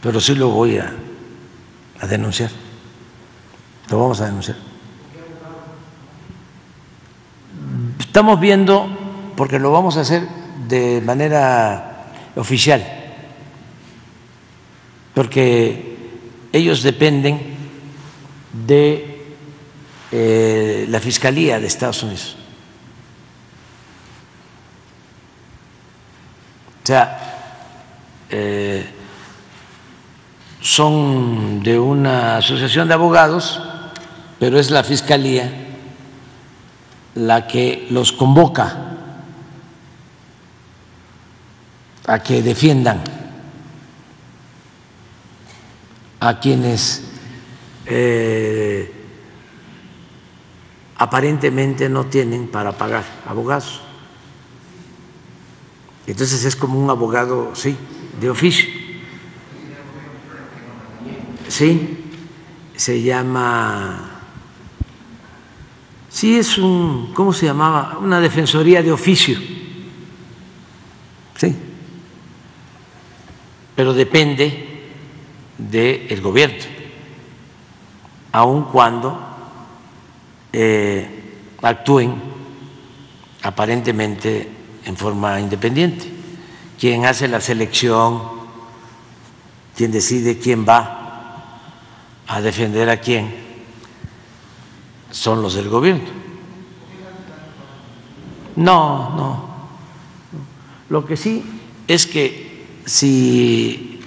pero sí lo voy a, denunciar. Lo vamos a denunciar. Estamos viendo, porque lo vamos a hacer de manera oficial, porque ellos dependen de eh, la Fiscalía de Estados Unidos. O sea, eh, son de una asociación de abogados, pero es la Fiscalía la que los convoca a que defiendan a quienes eh, aparentemente no tienen para pagar abogados. Entonces es como un abogado, sí, de oficio. Sí, se llama, sí es un, ¿cómo se llamaba? Una defensoría de oficio. Sí, pero depende del gobierno, aun cuando eh, actúen aparentemente en forma independiente. Quien hace la selección, quien decide quién va a defender a quién, son los del gobierno. No, no. Lo que sí es que si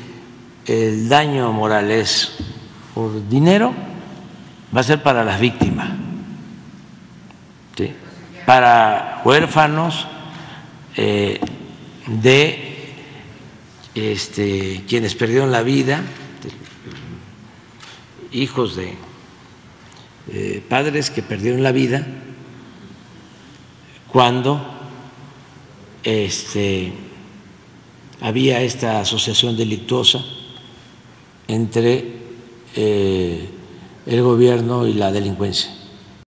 el daño moral es por dinero, va a ser para las víctimas, ¿sí? para huérfanos eh, de este, quienes perdieron la vida, hijos de eh, padres que perdieron la vida cuando este, había esta asociación delictuosa entre eh, el gobierno y la delincuencia.